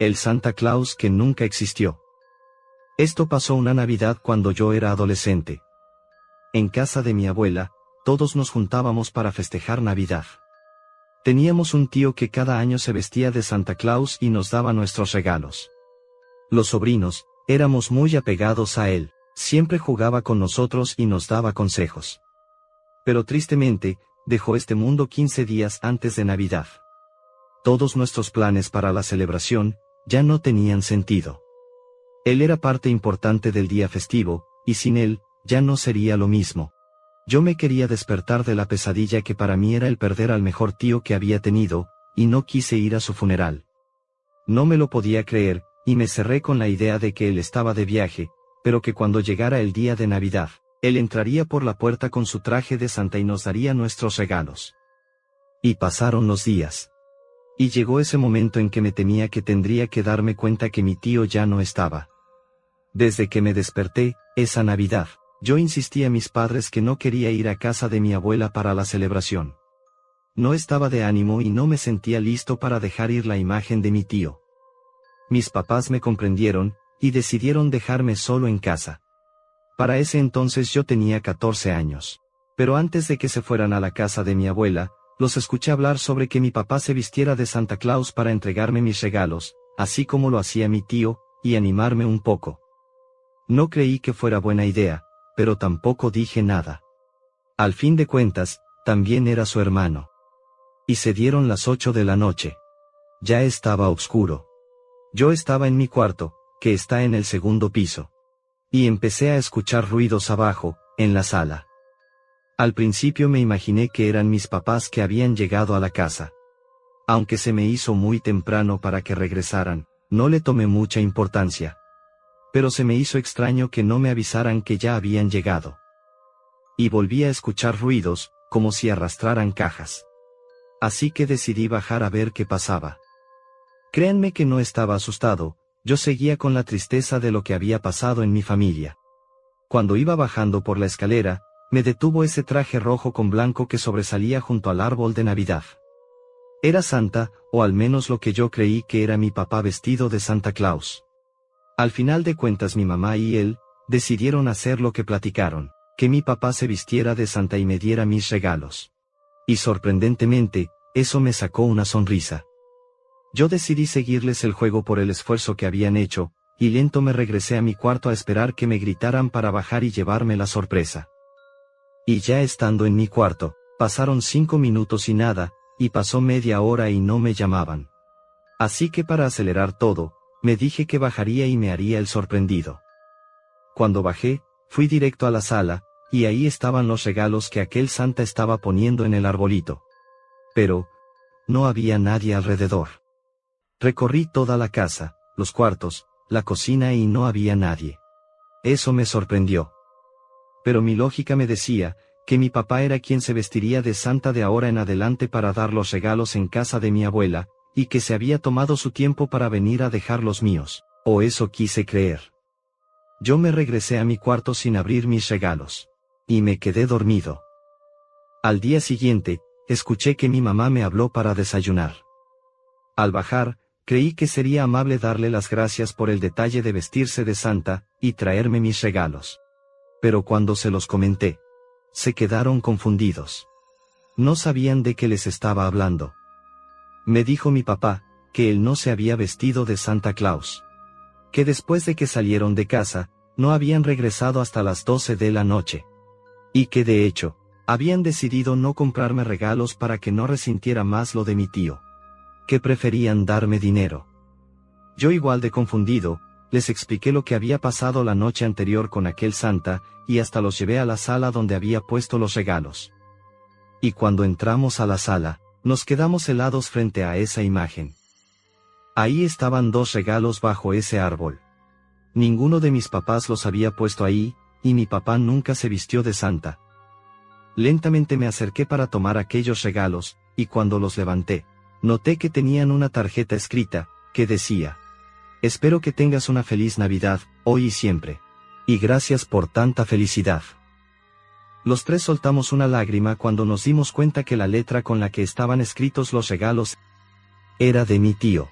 El Santa Claus que nunca existió. Esto pasó una Navidad cuando yo era adolescente. En casa de mi abuela, todos nos juntábamos para festejar Navidad. Teníamos un tío que cada año se vestía de Santa Claus y nos daba nuestros regalos. Los sobrinos, éramos muy apegados a él, siempre jugaba con nosotros y nos daba consejos. Pero tristemente, dejó este mundo 15 días antes de Navidad. Todos nuestros planes para la celebración, ya no tenían sentido. Él era parte importante del día festivo, y sin él, ya no sería lo mismo. Yo me quería despertar de la pesadilla que para mí era el perder al mejor tío que había tenido, y no quise ir a su funeral. No me lo podía creer, y me cerré con la idea de que él estaba de viaje, pero que cuando llegara el día de Navidad, él entraría por la puerta con su traje de Santa y nos daría nuestros regalos. Y pasaron los días. Y llegó ese momento en que me temía que tendría que darme cuenta que mi tío ya no estaba. Desde que me desperté, esa Navidad, yo insistí a mis padres que no quería ir a casa de mi abuela para la celebración. No estaba de ánimo y no me sentía listo para dejar ir la imagen de mi tío. Mis papás me comprendieron, y decidieron dejarme solo en casa. Para ese entonces yo tenía 14 años. Pero antes de que se fueran a la casa de mi abuela, los escuché hablar sobre que mi papá se vistiera de Santa Claus para entregarme mis regalos, así como lo hacía mi tío, y animarme un poco. No creí que fuera buena idea, pero tampoco dije nada. Al fin de cuentas, también era su hermano. Y se dieron las ocho de la noche. Ya estaba oscuro. Yo estaba en mi cuarto, que está en el segundo piso. Y empecé a escuchar ruidos abajo, en la sala. Al principio me imaginé que eran mis papás que habían llegado a la casa. Aunque se me hizo muy temprano para que regresaran, no le tomé mucha importancia pero se me hizo extraño que no me avisaran que ya habían llegado. Y volví a escuchar ruidos, como si arrastraran cajas. Así que decidí bajar a ver qué pasaba. Créanme que no estaba asustado, yo seguía con la tristeza de lo que había pasado en mi familia. Cuando iba bajando por la escalera, me detuvo ese traje rojo con blanco que sobresalía junto al árbol de Navidad. Era Santa, o al menos lo que yo creí que era mi papá vestido de Santa Claus. Al final de cuentas mi mamá y él, decidieron hacer lo que platicaron, que mi papá se vistiera de santa y me diera mis regalos. Y sorprendentemente, eso me sacó una sonrisa. Yo decidí seguirles el juego por el esfuerzo que habían hecho, y lento me regresé a mi cuarto a esperar que me gritaran para bajar y llevarme la sorpresa. Y ya estando en mi cuarto, pasaron cinco minutos y nada, y pasó media hora y no me llamaban. Así que para acelerar todo, me dije que bajaría y me haría el sorprendido. Cuando bajé, fui directo a la sala, y ahí estaban los regalos que aquel santa estaba poniendo en el arbolito. Pero, no había nadie alrededor. Recorrí toda la casa, los cuartos, la cocina y no había nadie. Eso me sorprendió. Pero mi lógica me decía, que mi papá era quien se vestiría de santa de ahora en adelante para dar los regalos en casa de mi abuela, y que se había tomado su tiempo para venir a dejar los míos, o eso quise creer. Yo me regresé a mi cuarto sin abrir mis regalos. Y me quedé dormido. Al día siguiente, escuché que mi mamá me habló para desayunar. Al bajar, creí que sería amable darle las gracias por el detalle de vestirse de santa, y traerme mis regalos. Pero cuando se los comenté, se quedaron confundidos. No sabían de qué les estaba hablando. Me dijo mi papá, que él no se había vestido de Santa Claus. Que después de que salieron de casa, no habían regresado hasta las 12 de la noche. Y que de hecho, habían decidido no comprarme regalos para que no resintiera más lo de mi tío. Que preferían darme dinero. Yo igual de confundido, les expliqué lo que había pasado la noche anterior con aquel Santa, y hasta los llevé a la sala donde había puesto los regalos. Y cuando entramos a la sala, nos quedamos helados frente a esa imagen. Ahí estaban dos regalos bajo ese árbol. Ninguno de mis papás los había puesto ahí, y mi papá nunca se vistió de santa. Lentamente me acerqué para tomar aquellos regalos, y cuando los levanté, noté que tenían una tarjeta escrita, que decía, Espero que tengas una feliz Navidad, hoy y siempre. Y gracias por tanta felicidad. Los tres soltamos una lágrima cuando nos dimos cuenta que la letra con la que estaban escritos los regalos era de mi tío.